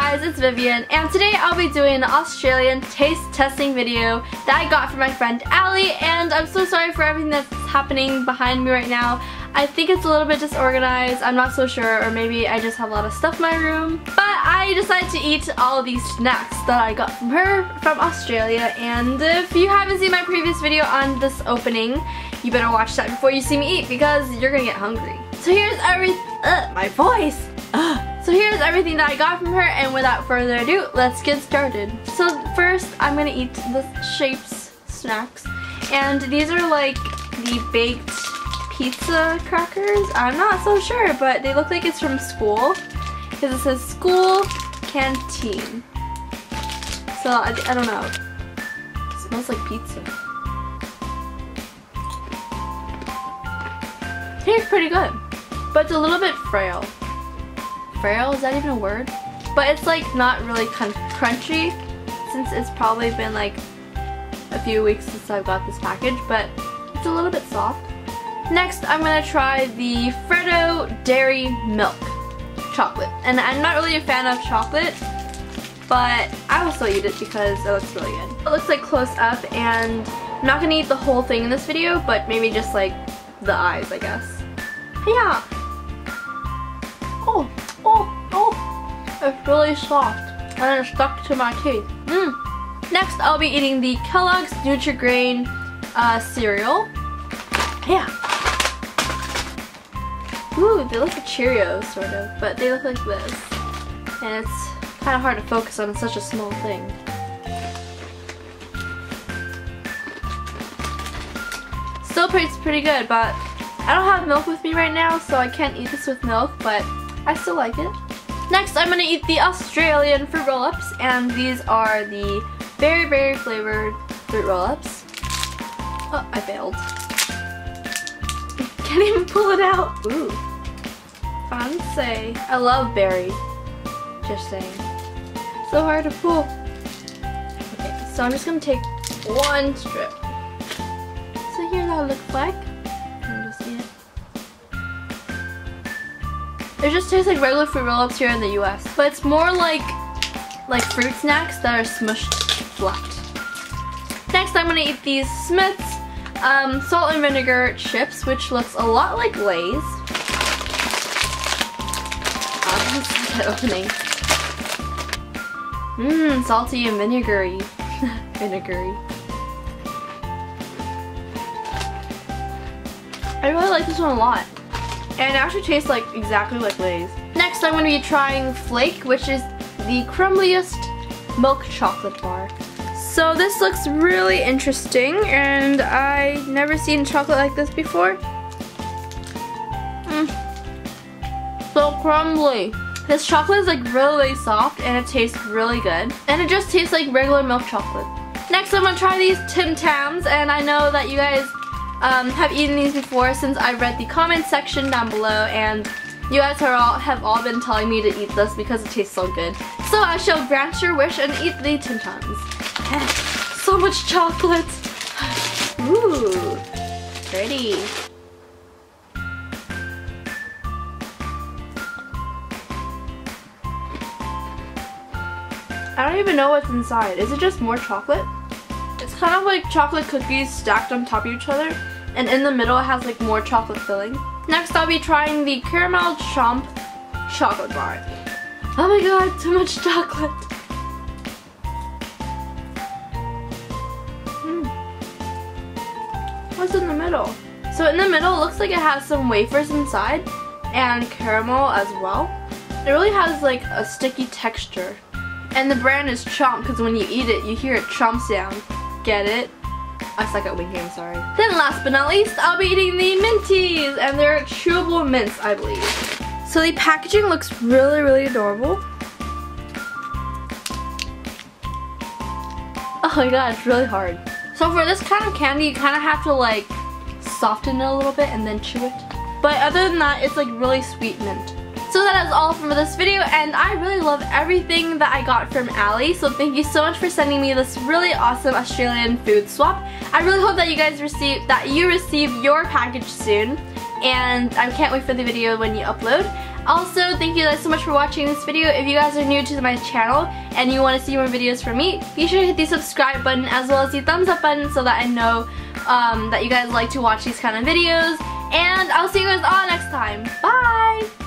guys, it's Vivian and today I'll be doing an Australian taste testing video that I got from my friend Allie and I'm so sorry for everything that's happening behind me right now. I think it's a little bit disorganized, I'm not so sure, or maybe I just have a lot of stuff in my room. But I decided to eat all these snacks that I got from her from Australia and if you haven't seen my previous video on this opening, you better watch that before you see me eat because you're gonna get hungry. So here's every- uh, my voice! Ugh. So here's everything that I got from her and without further ado, let's get started. So first, I'm gonna eat the Shapes snacks. And these are like the baked pizza crackers. I'm not so sure, but they look like it's from school. Because it says school canteen. So I, I don't know. It smells like pizza. Tastes pretty good. But it's a little bit frail is that even a word? But it's like not really kind of crunchy since it's probably been like a few weeks since I've got this package, but it's a little bit soft. Next, I'm gonna try the Freddo Dairy Milk chocolate. And I'm not really a fan of chocolate, but I will still eat it because it looks really good. It looks like close up and I'm not gonna eat the whole thing in this video, but maybe just like the eyes, I guess. Yeah. It's really soft and it's stuck to my teeth. Mm. Next, I'll be eating the Kellogg's Nutri-Grain uh, cereal. Yeah. Ooh, they look like Cheerios, sort of, but they look like this. And it's kind of hard to focus on such a small thing. Still tastes pretty good, but I don't have milk with me right now, so I can't eat this with milk, but I still like it. Next, I'm gonna eat the Australian fruit roll-ups, and these are the very, very flavored fruit roll-ups. Oh, I failed. Can't even pull it out. Ooh. Fancy. I love berry. Just saying. So hard to pull. Okay, so I'm just gonna take one strip. So here it looks like. It just tastes like regular fruit roll-ups here in the US. But it's more like like fruit snacks that are smushed flat. Next I'm gonna eat these Smith's um, salt and vinegar chips, which looks a lot like Lay's. Opening. Mmm, salty and vinegary. vinegary. I really like this one a lot. And it actually tastes like exactly like Lay's. Next I'm going to be trying Flake, which is the crumbliest milk chocolate bar. So this looks really interesting and I never seen chocolate like this before. Mm. So crumbly. This chocolate is like really soft and it tastes really good. And it just tastes like regular milk chocolate. Next I'm gonna try these Tim Tams and I know that you guys um, have eaten these before since I read the comment section down below and you guys are all, have all been telling me to eat this because it tastes so good. So I shall grant your wish and eat the Tim Tams. so much chocolate. Ooh, pretty. I don't even know what's inside. Is it just more chocolate? It's kind of like chocolate cookies stacked on top of each other and in the middle it has like more chocolate filling. Next I'll be trying the Caramel Chomp chocolate bar. Oh my god, too much chocolate. Mm. What's in the middle? So in the middle it looks like it has some wafers inside and caramel as well. It really has like a sticky texture. And the brand is Chomp because when you eat it you hear a chomp sound. Get it? I suck at winking, I'm sorry. Then last but not least, I'll be eating the Minties, and they're chewable mints, I believe. So the packaging looks really, really adorable. Oh my god, it's really hard. So for this kind of candy, you kind of have to like soften it a little bit and then chew it. But other than that, it's like really sweet mint. So that is all from this video and I really love everything that I got from Ali. So thank you so much for sending me this really awesome Australian food swap. I really hope that you guys receive that you receive your package soon and I can't wait for the video when you upload. Also, thank you guys so much for watching this video. If you guys are new to my channel and you want to see more videos from me, be sure to hit the subscribe button as well as the thumbs up button so that I know um, that you guys like to watch these kind of videos. And I'll see you guys all next time. Bye!